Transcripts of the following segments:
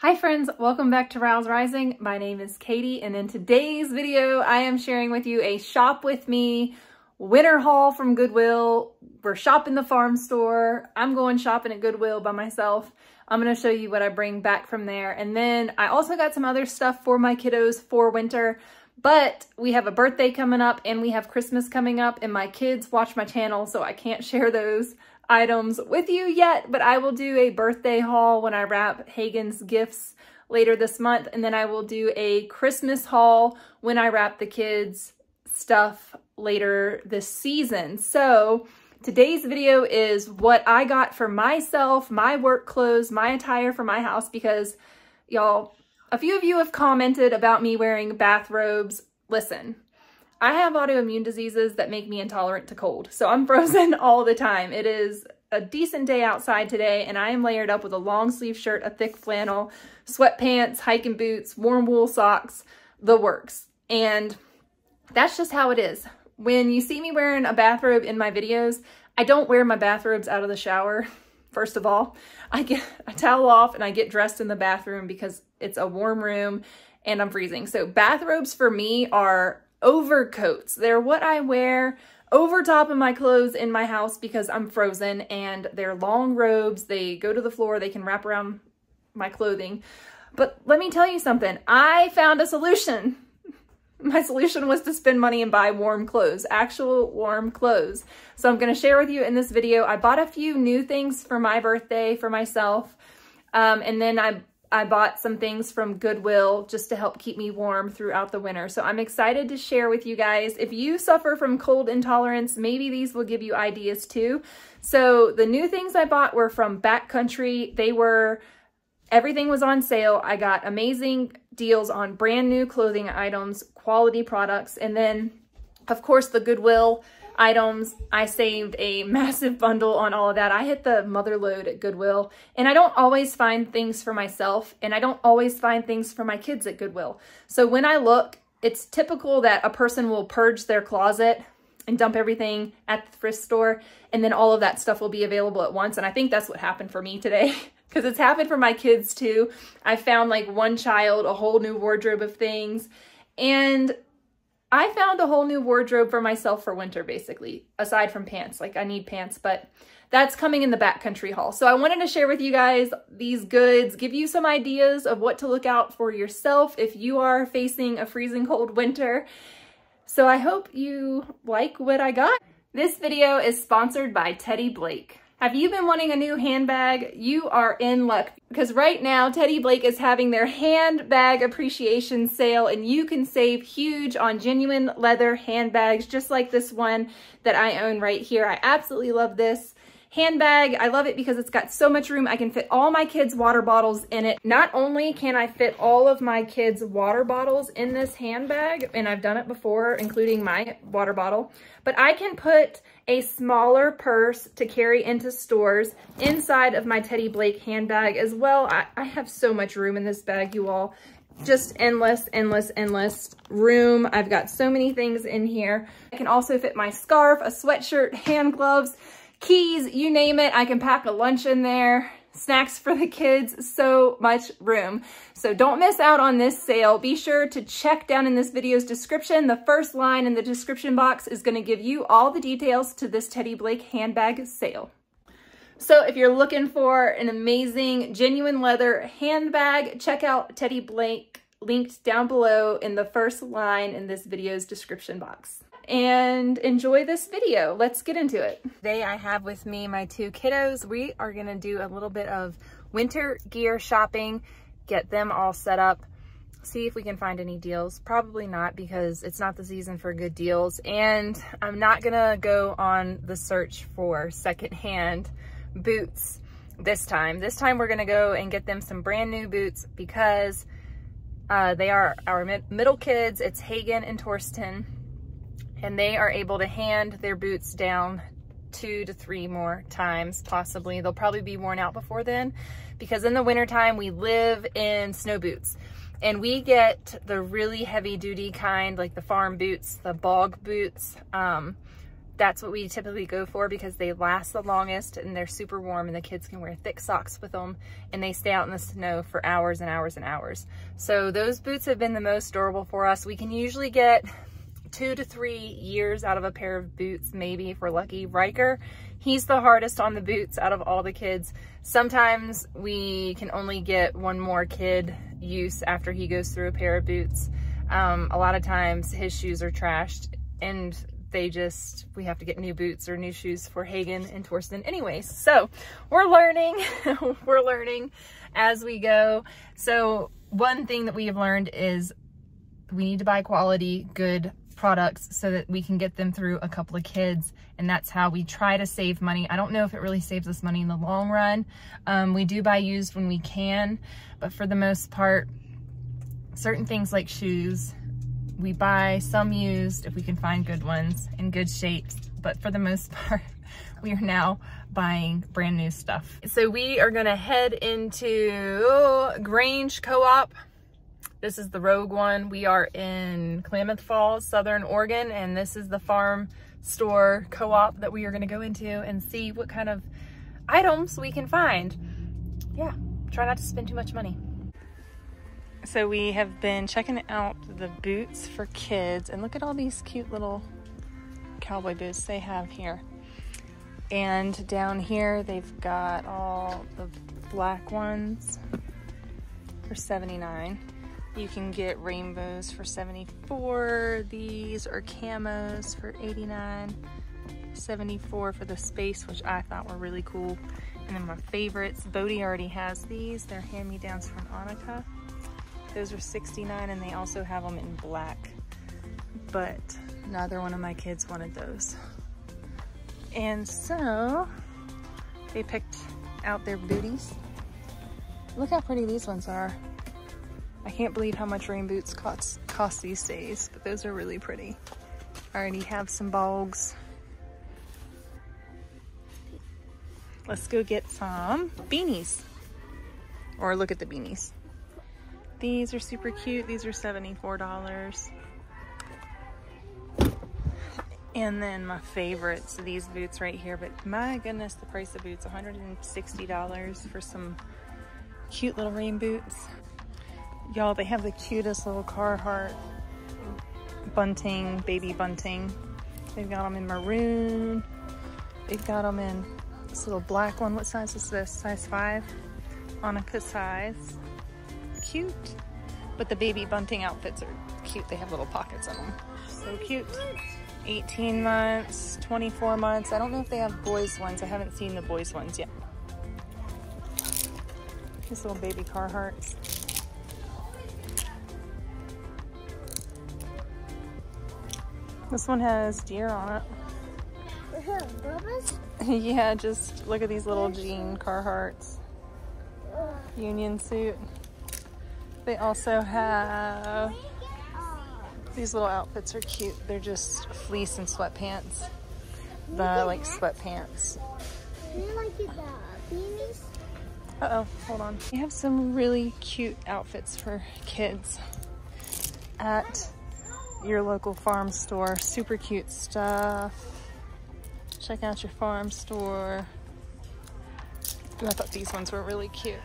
Hi friends, welcome back to Rowes Rising. My name is Katie and in today's video I am sharing with you a shop with me winter haul from Goodwill. We're shopping the farm store. I'm going shopping at Goodwill by myself. I'm going to show you what I bring back from there. And then I also got some other stuff for my kiddos for winter. But we have a birthday coming up and we have Christmas coming up and my kids watch my channel so I can't share those items with you yet, but I will do a birthday haul when I wrap Hagen's gifts later this month. And then I will do a Christmas haul when I wrap the kids stuff later this season. So today's video is what I got for myself, my work clothes, my attire for my house, because y'all, a few of you have commented about me wearing bathrobes. Listen, I have autoimmune diseases that make me intolerant to cold, so I'm frozen all the time. It is a decent day outside today, and I am layered up with a long sleeve shirt, a thick flannel, sweatpants, hiking boots, warm wool socks, the works. And that's just how it is. When you see me wearing a bathrobe in my videos, I don't wear my bathrobes out of the shower. First of all, I get a towel off and I get dressed in the bathroom because it's a warm room and I'm freezing. So bathrobes for me are overcoats. They're what I wear over top of my clothes in my house because I'm frozen and they're long robes. They go to the floor. They can wrap around my clothing. But let me tell you something. I found a solution. My solution was to spend money and buy warm clothes, actual warm clothes. So I'm going to share with you in this video. I bought a few new things for my birthday for myself. Um, and then I I bought some things from Goodwill just to help keep me warm throughout the winter. So I'm excited to share with you guys. If you suffer from cold intolerance, maybe these will give you ideas too. So the new things I bought were from Backcountry. They were, everything was on sale. I got amazing deals on brand new clothing items, quality products, and then of course the Goodwill items. I saved a massive bundle on all of that. I hit the mother load at Goodwill and I don't always find things for myself and I don't always find things for my kids at Goodwill. So when I look, it's typical that a person will purge their closet and dump everything at the thrift store and then all of that stuff will be available at once. And I think that's what happened for me today because it's happened for my kids too. I found like one child, a whole new wardrobe of things and I found a whole new wardrobe for myself for winter, basically, aside from pants. Like, I need pants, but that's coming in the backcountry haul. So I wanted to share with you guys these goods, give you some ideas of what to look out for yourself if you are facing a freezing cold winter. So I hope you like what I got. This video is sponsored by Teddy Blake. Have you been wanting a new handbag? You are in luck because right now Teddy Blake is having their handbag appreciation sale and you can save huge on genuine leather handbags just like this one that I own right here. I absolutely love this handbag. I love it because it's got so much room. I can fit all my kids' water bottles in it. Not only can I fit all of my kids' water bottles in this handbag, and I've done it before, including my water bottle, but I can put a smaller purse to carry into stores inside of my Teddy Blake handbag as well. I, I have so much room in this bag, you all. Just endless, endless, endless room. I've got so many things in here. I can also fit my scarf, a sweatshirt, hand gloves, keys, you name it. I can pack a lunch in there snacks for the kids, so much room. So don't miss out on this sale. Be sure to check down in this video's description. The first line in the description box is gonna give you all the details to this Teddy Blake handbag sale. So if you're looking for an amazing genuine leather handbag, check out Teddy Blake linked down below in the first line in this video's description box and enjoy this video. Let's get into it. Today I have with me my two kiddos. We are gonna do a little bit of winter gear shopping, get them all set up, see if we can find any deals. Probably not because it's not the season for good deals. And I'm not gonna go on the search for secondhand boots this time. This time we're gonna go and get them some brand new boots because uh, they are our mid middle kids. It's Hagen and Torsten and they are able to hand their boots down two to three more times possibly. They'll probably be worn out before then because in the wintertime we live in snow boots and we get the really heavy duty kind like the farm boots, the bog boots um, that's what we typically go for because they last the longest and they're super warm and the kids can wear thick socks with them and they stay out in the snow for hours and hours and hours. So those boots have been the most durable for us. We can usually get two to three years out of a pair of boots, maybe if we're lucky. Riker, he's the hardest on the boots out of all the kids. Sometimes we can only get one more kid use after he goes through a pair of boots. Um, a lot of times his shoes are trashed and they just, we have to get new boots or new shoes for Hagen and Torsten anyways. So we're learning, we're learning as we go. So one thing that we have learned is we need to buy quality, good products so that we can get them through a couple of kids and that's how we try to save money. I don't know if it really saves us money in the long run. Um, we do buy used when we can, but for the most part, certain things like shoes, we buy some used if we can find good ones in good shapes, but for the most part, we are now buying brand new stuff. So we are gonna head into Grange Co-op. This is the Rogue one. We are in Klamath Falls, Southern Oregon, and this is the farm store co-op that we are gonna go into and see what kind of items we can find. Yeah, try not to spend too much money. So we have been checking out the boots for kids and look at all these cute little cowboy boots they have here. And down here they've got all the black ones for 79. You can get rainbows for 74. These are camos for 89. 74 for the space, which I thought were really cool. And then my favorites, Bodie already has these. They're hand-me-downs from Annika. Those are 69 and they also have them in black, but neither one of my kids wanted those. And so they picked out their booties. Look how pretty these ones are. I can't believe how much rain boots cost, cost these days, but those are really pretty. I already have some bogs. Let's go get some beanies. Or look at the beanies. These are super cute. These are $74. And then my favorites, these boots right here. But my goodness, the price of boots, $160 for some cute little rain boots. Y'all, they have the cutest little Carhartt bunting, baby bunting. They've got them in maroon. They've got them in this little black one. What size is this? Size five? Annika size cute. But the baby bunting outfits are cute. They have little pockets on them. So cute. 18 months, 24 months. I don't know if they have boys ones. I haven't seen the boys ones yet. These little baby Carhartts. This one has deer on it. yeah, just look at these little jean Carhartts. Union suit. They also have, these little outfits are cute. They're just fleece and sweatpants. The like sweatpants. Uh-oh, hold on. We have some really cute outfits for kids at your local farm store. Super cute stuff. Check out your farm store. I thought these ones were really cute.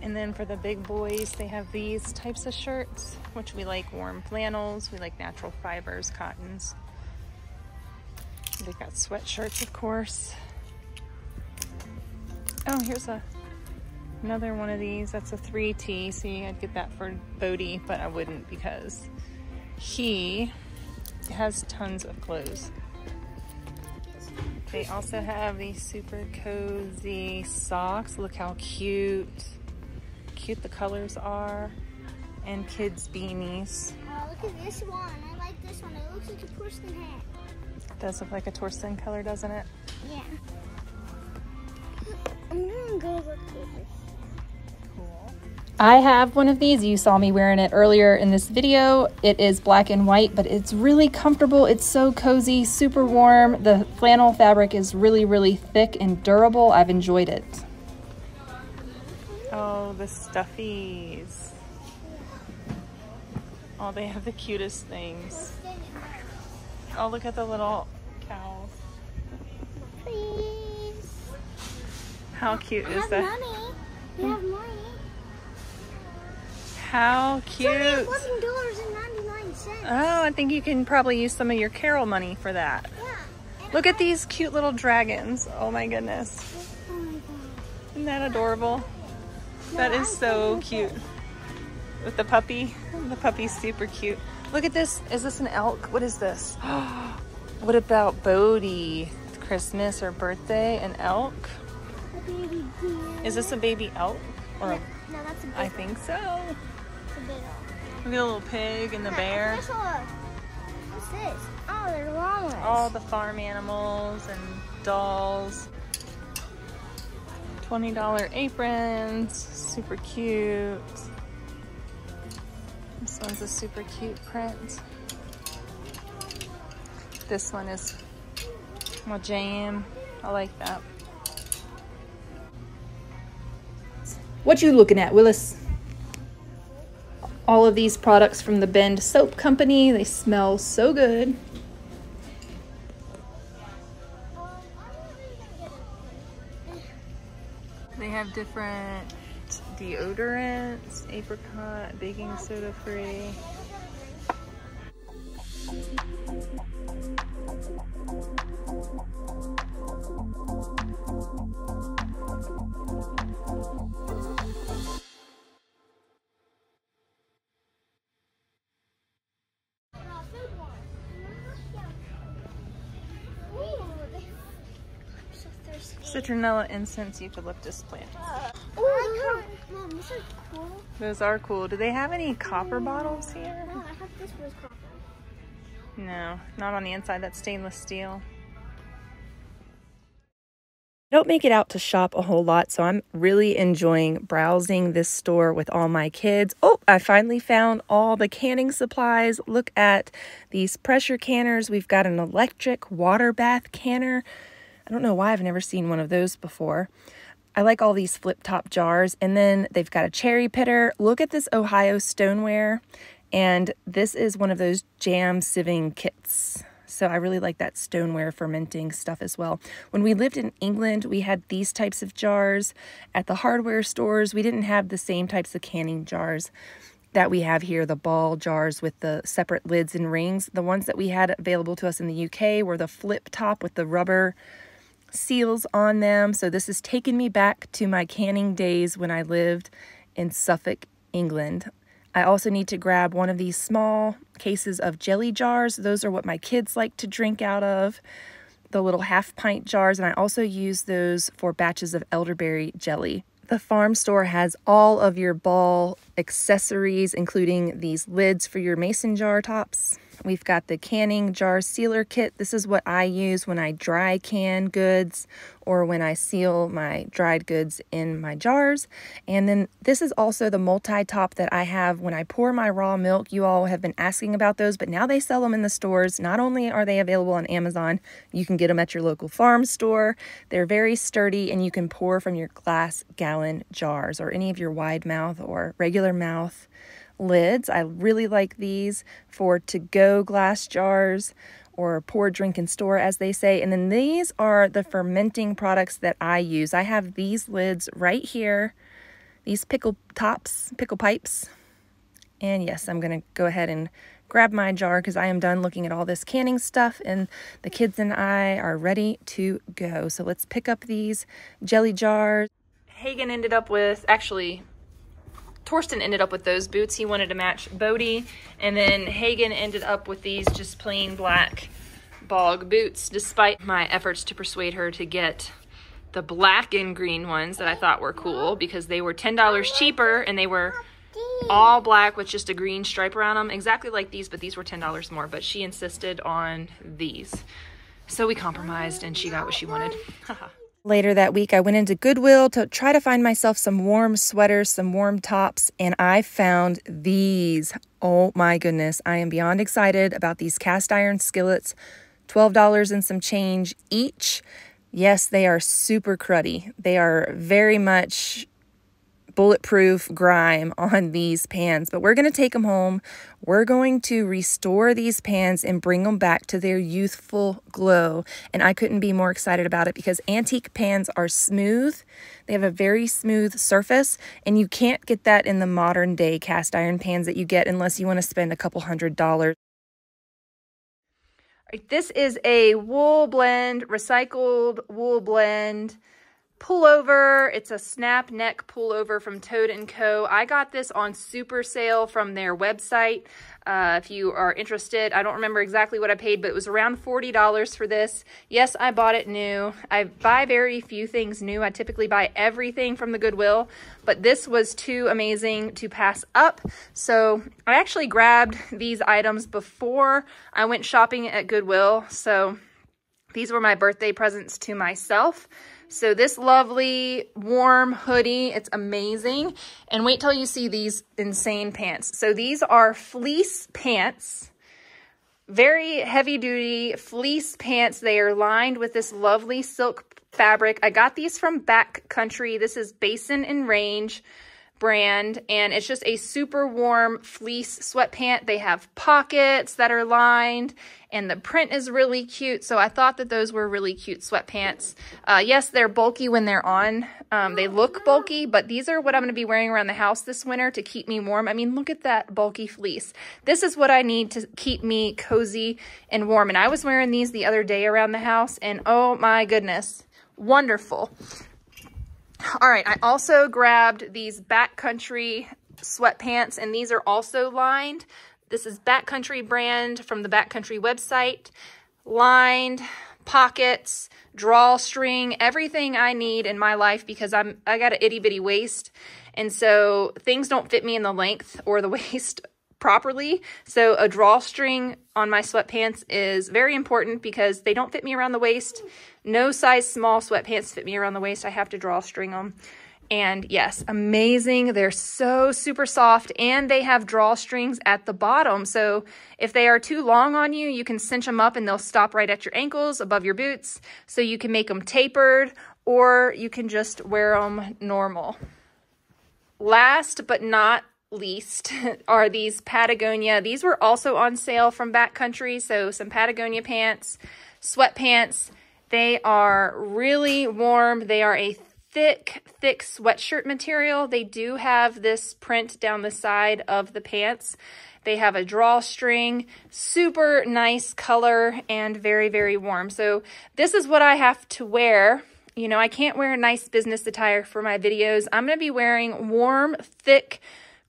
And then for the big boys, they have these types of shirts, which we like warm flannels. We like natural fibers, cottons. They've got sweatshirts, of course. Oh, here's a another one of these. That's a 3T, so I'd get that for Bodie, but I wouldn't because he has tons of clothes. They also have these super cozy socks. Look how cute cute the colors are. And kids' beanies. Oh, look at this one. I like this one. It looks like a Torsten hat. It does look like a Torsten color, doesn't it? Yeah. I'm gonna go look this. I have one of these. You saw me wearing it earlier in this video. It is black and white, but it's really comfortable. It's so cozy, super warm. The flannel fabric is really, really thick and durable. I've enjoyed it. Oh, the stuffies. Oh, they have the cutest things. Oh, look at the little cows. Please. How cute I is have that? money. We have money. How cute. eleven dollars and ninety nine cents. Oh, I think you can probably use some of your Carol money for that. yeah. Look at these cute little dragons. Oh my goodness. Oh my god. Isn't that adorable? No, That I'm so thinking cute. With the puppy. The puppy's super cute. Look at this. Is this an elk? What is this? what about Bodie? Christmas or birthday? An elk? A baby deer. Is this a baby elk? Or No, that's a I think so. It's a. Look at the little pig and the bear. What's this? Oh, they're long ones. All the farm animals and dolls. $20 aprons. Super cute. This one's a super cute print. This one is more jam. I like that. What you looking at, Willis? All of these products from the Bend Soap Company. They smell so good. They have different deodorants, apricot, baking soda free. Citronella incense eucalyptus plant. Oh, Mom, this is cool. Those are cool. Do they have any copper mm, bottles here? No, I thought this was copper. No, not on the inside. That's stainless steel. I don't make it out to shop a whole lot, so I'm really enjoying browsing this store with all my kids. Oh, I finally found all the canning supplies. Look at these pressure canners. We've got an electric water bath canner. I don't know why I've never seen one of those before. I like all these flip top jars. And then they've got a cherry pitter. Look at this Ohio stoneware. And this is one of those jam sieving kits. So I really like that stoneware fermenting stuff as well. When we lived in England, we had these types of jars. At the hardware stores, we didn't have the same types of canning jars that we have here, the ball jars with the separate lids and rings. The ones that we had available to us in the UK were the flip top with the rubber seals on them. So this has taken me back to my canning days when I lived in Suffolk, England. I also need to grab one of these small cases of jelly jars. Those are what my kids like to drink out of. The little half pint jars, and I also use those for batches of elderberry jelly. The farm store has all of your ball accessories, including these lids for your mason jar tops. We've got the canning jar sealer kit. This is what I use when I dry can goods or when I seal my dried goods in my jars. And then this is also the multi-top that I have when I pour my raw milk. You all have been asking about those, but now they sell them in the stores. Not only are they available on Amazon, you can get them at your local farm store. They're very sturdy and you can pour from your glass gallon jars or any of your wide mouth or regular mouth lids. I really like these for to go glass jars or pour, drink, and store, as they say. And then these are the fermenting products that I use. I have these lids right here, these pickle tops, pickle pipes. And yes, I'm to go ahead and grab my jar because I am done looking at all this canning stuff and the kids and I are ready to go. So let's pick up these jelly jars. Hagen ended up with, actually, Torsten ended up with those boots. He wanted to match Bodie. And then Hagen ended up with these just plain black bog boots, despite my efforts to persuade her to get the black and green ones that I thought were cool because they were $10 cheaper and they were all black with just a green stripe around them. Exactly like these, but these were $10 more. But she insisted on these. So we compromised and she got what she wanted. Later that week, I went into Goodwill to try to find myself some warm sweaters, some warm tops, and I found these. Oh my goodness, I am beyond excited about these cast iron skillets. $12 and some change each. Yes, they are super cruddy. They are very much bulletproof grime on these pans, but we're going to take them home. We're going to restore these pans and bring them back to their youthful glow. And I couldn't be more excited about it because antique pans are smooth. They have a very smooth surface, and you can't get that in the modern day cast iron pans that you get unless you want to spend a couple hundred dollars. This is a wool blend, recycled wool blend pullover. It's a snap neck pullover from Toad & Co. I got this on super sale from their website. Uh, if you are interested, I don't remember exactly what I paid, but it was around $40 for this. Yes, I bought it new. I buy very few things new. I typically buy everything from the Goodwill, but this was too amazing to pass up. So I actually grabbed these items before I went shopping at Goodwill. So these were my birthday presents to myself. So this lovely warm hoodie, it's amazing. And wait till you see these insane pants. So these are fleece pants, very heavy duty fleece pants. They are lined with this lovely silk fabric. I got these from Backcountry. This is Basin and Range brand and it's just a super warm fleece sweatpant. They have pockets that are lined and the print is really cute. So I thought that those were really cute sweatpants. Uh, yes, they're bulky when they're on. Um, they look bulky, but these are what I'm going to be wearing around the house this winter to keep me warm. I mean, look at that bulky fleece. This is what I need to keep me cozy and warm. And I was wearing these the other day around the house and oh my goodness, wonderful. All right, I also grabbed these backcountry sweatpants, and these are also lined. This is Backcountry brand from the Backcountry website. Lined, pockets, drawstring, everything I need in my life because I'm I got an itty bitty waist. And so things don't fit me in the length or the waist properly. So a drawstring on my sweatpants is very important because they don't fit me around the waist. No size small sweatpants fit me around the waist. I have to drawstring them. And yes, amazing. They're so super soft and they have drawstrings at the bottom. So if they are too long on you, you can cinch them up and they'll stop right at your ankles above your boots. So you can make them tapered or you can just wear them normal. Last but not least are these Patagonia. These were also on sale from Backcountry, so some Patagonia pants, sweatpants. They are really warm. They are a thick, thick sweatshirt material. They do have this print down the side of the pants. They have a drawstring, super nice color, and very, very warm. So this is what I have to wear. You know, I can't wear nice business attire for my videos. I'm going to be wearing warm, thick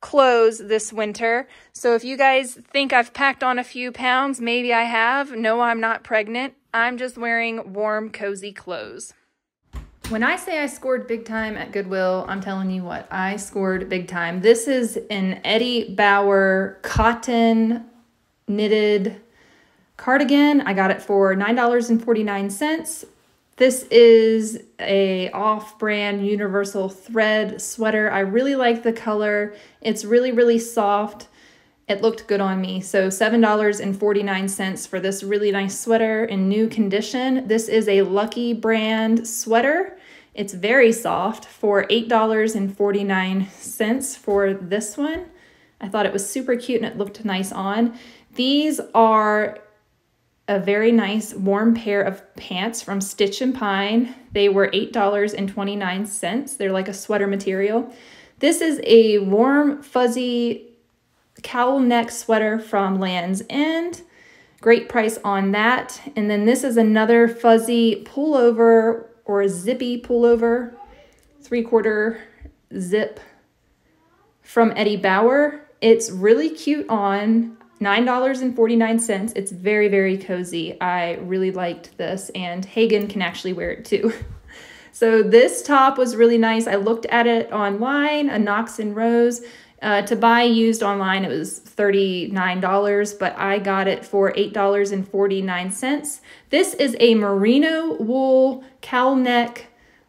clothes this winter. So if you guys think I've packed on a few pounds, maybe I have. No, I'm not pregnant. I'm just wearing warm, cozy clothes. When I say I scored big time at Goodwill, I'm telling you what, I scored big time. This is an Eddie Bauer cotton knitted cardigan. I got it for $9.49. This is a off-brand universal thread sweater. I really like the color. It's really, really soft. It looked good on me. So $7.49 for this really nice sweater in new condition. This is a Lucky brand sweater. It's very soft for $8.49 for this one. I thought it was super cute and it looked nice on. These are a very nice warm pair of pants from Stitch and Pine. They were $8.29. They're like a sweater material. This is a warm, fuzzy cowl neck sweater from Land's End. Great price on that. And then this is another fuzzy pullover or a zippy pullover, three quarter zip from Eddie Bauer. It's really cute on. $9.49. It's very, very cozy. I really liked this, and Hagen can actually wear it too. So this top was really nice. I looked at it online, a Knox and Rose. Uh, to buy used online, it was $39, but I got it for $8.49. This is a merino wool cowl neck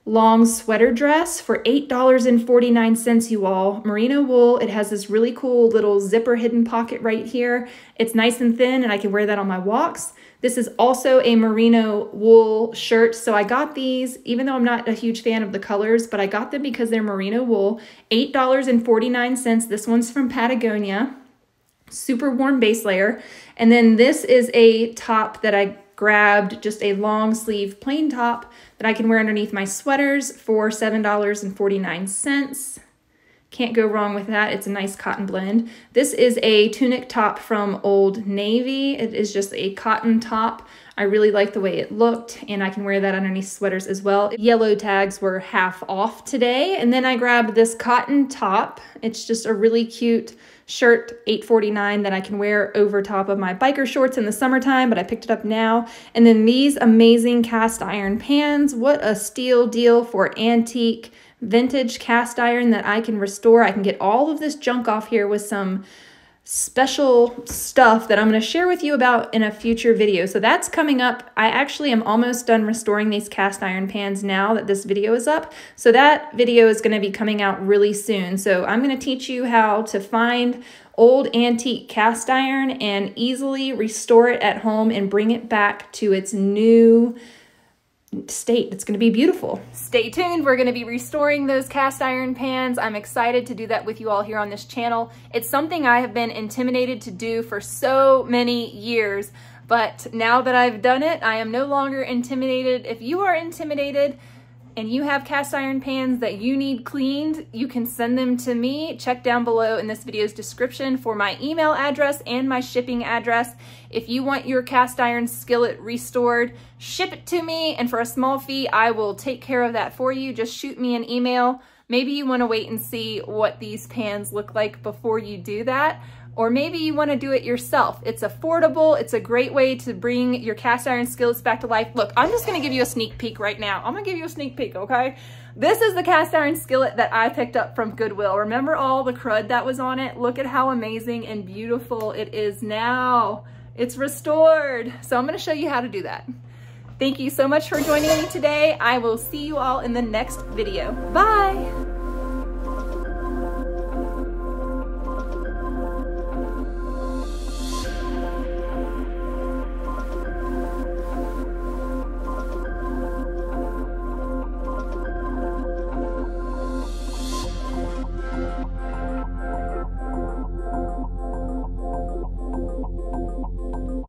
long sweater dress for $8.49, you all. Merino wool. It has this really cool little zipper hidden pocket right here. It's nice and thin and I can wear that on my walks. This is also a merino wool shirt. So I got these, even though I'm not a huge fan of the colors, but I got them because they're merino wool. $8.49. This one's from Patagonia. Super warm base layer. And then this is a top that I grabbed, just a long sleeve plain top that I can wear underneath my sweaters for $7.49. Can't go wrong with that. It's a nice cotton blend. This is a tunic top from Old Navy. It is just a cotton top. I really like the way it looked and I can wear that underneath sweaters as well. Yellow tags were half off today. And then I grabbed this cotton top. It's just a really cute shirt, $8.49 that I can wear over top of my biker shorts in the summertime, but I picked it up now. And then these amazing cast iron pans. What a steal deal for antique vintage cast iron that I can restore. I can get all of this junk off here with some special stuff that I'm going to share with you about in a future video. So that's coming up. I actually am almost done restoring these cast iron pans now that this video is up. So that video is going to be coming out really soon. So I'm going to teach you how to find old antique cast iron and easily restore it at home and bring it back to its new state. It's going to be beautiful. Stay tuned. We're going to be restoring those cast iron pans. I'm excited to do that with you all here on this channel. It's something I have been intimidated to do for so many years, but now that I've done it, I am no longer intimidated. If you are intimidated, and you have cast iron pans that you need cleaned, you can send them to me. Check down below in this video's description for my email address and my shipping address. If you want your cast iron skillet restored, ship it to me and for a small fee, I will take care of that for you. Just shoot me an email. Maybe you wanna wait and see what these pans look like before you do that or maybe you wanna do it yourself. It's affordable, it's a great way to bring your cast iron skillets back to life. Look, I'm just gonna give you a sneak peek right now. I'm gonna give you a sneak peek, okay? This is the cast iron skillet that I picked up from Goodwill. Remember all the crud that was on it? Look at how amazing and beautiful it is now. It's restored. So I'm gonna show you how to do that. Thank you so much for joining me today. I will see you all in the next video. Bye.